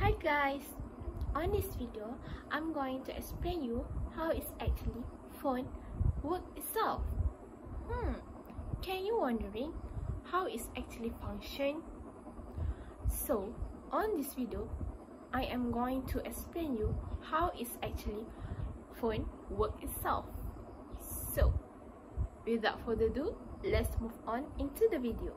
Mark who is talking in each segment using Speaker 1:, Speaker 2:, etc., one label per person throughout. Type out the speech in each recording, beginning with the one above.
Speaker 1: Hi guys! On this video, I'm going to explain you how it's actually phone work itself. Hmm, can you wondering how it's actually function? So, on this video, I am going to explain you how it's actually phone work itself. So, without further ado, let's move on into the video.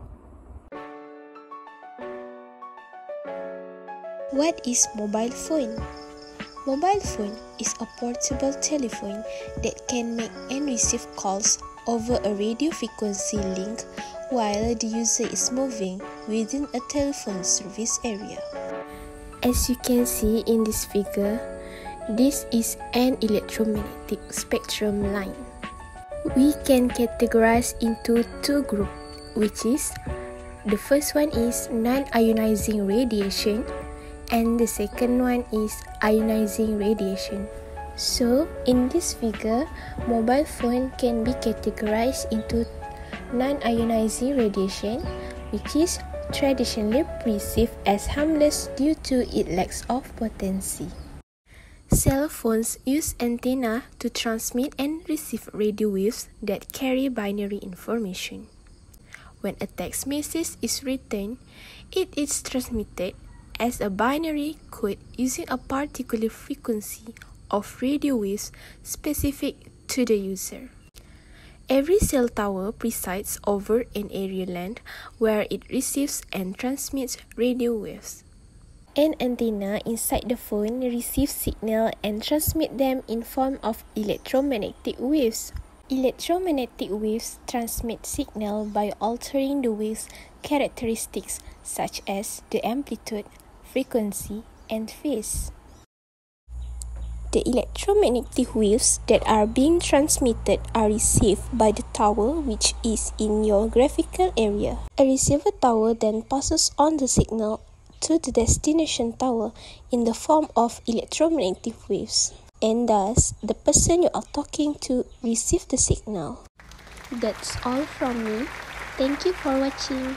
Speaker 2: What is mobile phone? Mobile phone is a portable telephone that can make and receive calls over a radio frequency link while the user is moving within a telephone service area. As you can see in this figure, this is an electromagnetic spectrum line. We can categorize into two groups, which is the first one is non-ionizing radiation and the second one is ionizing radiation. So, in this figure, mobile phone can be categorized into non-ionizing radiation, which is traditionally perceived as harmless due to its lack of potency. Cell phones use antenna to transmit and receive radio waves that carry binary information. When a text message is written, it is transmitted as a binary code using a particular frequency of radio waves specific to the user. Every cell tower presides over an area land where it receives and transmits radio waves. An antenna inside the phone receives signal and transmit them in form of electromagnetic waves. Electromagnetic waves transmit signal by altering the wave's characteristics such as the amplitude, frequency, and phase. The electromagnetic waves that are being transmitted are received by the tower which is in your graphical area. A receiver tower then passes on the signal to the destination tower in the form of electromagnetic waves. And thus, the person you are talking to receive the signal. That's all from me. Thank you for watching.